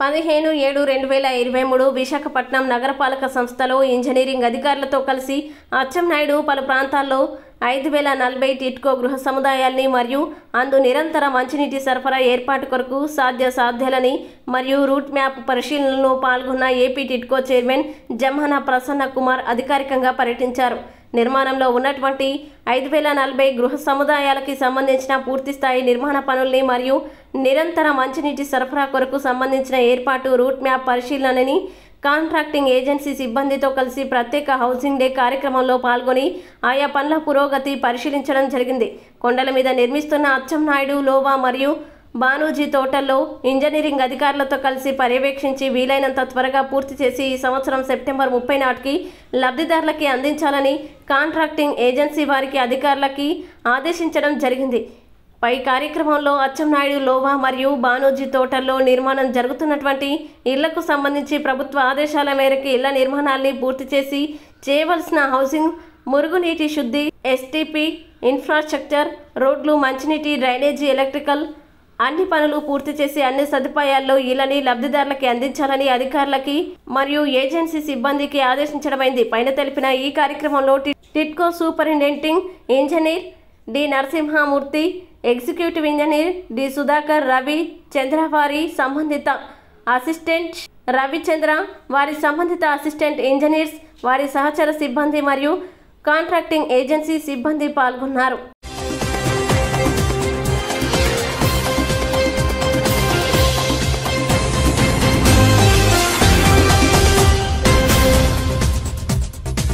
పదిహేను ఏడు రెండు వేల ఇరవై మూడు విశాఖపట్నం నగరపాలక సంస్థలో ఇంజనీరింగ్ అధికారులతో కలిసి అచ్చెన్నాయుడు పలు ప్రాంతాల్లో ఐదు వేల నలభై టిట్కో గృహ సముదాయాల్ని మరియు అందు నిరంతర మంచినీటి సరఫరా ఏర్పాటు కొరకు సాధ్య సాధ్యాలని మరియు రూట్ మ్యాప్ పరిశీలనలో పాల్గొన్న ఏపీ టిట్కో చైర్మన్ జమ్హన ప్రసన్న కుమార్ అధికారికంగా పర్యటించారు. నిర్మాణంలో ఉన్నటువంటి ఐదు వేల నలభై గృహ సముదాయాలకి సంబంధించిన పూర్తిస్థాయి నిర్మాణ పనుల్ని మరియు నిరంతర మంచినీటి సరఫరా కొరకు సంబంధించిన ఏర్పాటు రూట్ మ్యాప్ పరిశీలనని కాంట్రాక్టింగ్ ఏజెన్సీ సిబ్బందితో కలిసి ప్రత్యేక హౌసింగ్ డే కార్యక్రమంలో పాల్గొని ఆయా పనుల పురోగతి పరిశీలించడం జరిగింది. కొండల మీద నిర్మిస్తున్న అచ్చెన్నాయుడు లోవా మరియు బానూజీ తోటల్లో ఇంజనీరింగ్ అధికారులతో కలిసి పర్యవేక్షించి వీలైనంత త్వరగా పూర్తి చేసి ఈ సంవత్సరం సెప్టెంబర్ ముప్పై నాటికి లబ్ధిదారులకి అందించాలని కాంట్రాక్టింగ్ ఏజెన్సీ వారికి అధికారులకి ఆదేశించడం జరిగింది. పై కార్యక్రమంలో అచ్చెన్నాయుడు లోవా మరియు బానోజీ తోటల్లో నిర్మాణం జరుగుతున్నటువంటి ఇళ్ళకు సంబంధించి ప్రభుత్వ ఆదేశాల మేరకు ఇళ్ళ నిర్మాణాల్ని పూర్తి చేసి చేయవలసిన హౌసింగ్ మురుగునీటి శుద్ధి ఎస్టీపీ ఇన్ఫ్రాస్ట్రక్చర్ రోడ్లు మంచినీటి డ్రైనేజీ ఎలక్ట్రికల్ అన్ని పనులు పూర్తి చేసి అన్ని సదుపాయాల్లో ఇళ్ళని లబ్ధిదారులకి అందించాలని అధికారులకి మరియు ఏజెన్సీ సిబ్బందికి ఆదేశించడమైంది. పైన తెలిపిన ఈ కార్యక్రమంలో TIDCO superintending engineer D Narasimhamurthy executive engineer D Sudhakar Ravi చంద్రవారి సంబంధిత అసిస్టెంట్ రవిచంద్ర వారి సంబంధిత అసిస్టెంట్ ఇంజనీర్స్ వారి సహచర సిబ్బంది మరియు కాంట్రాక్టింగ్ ఏజెన్సీ సిబ్బంది పాల్గొన్నారు.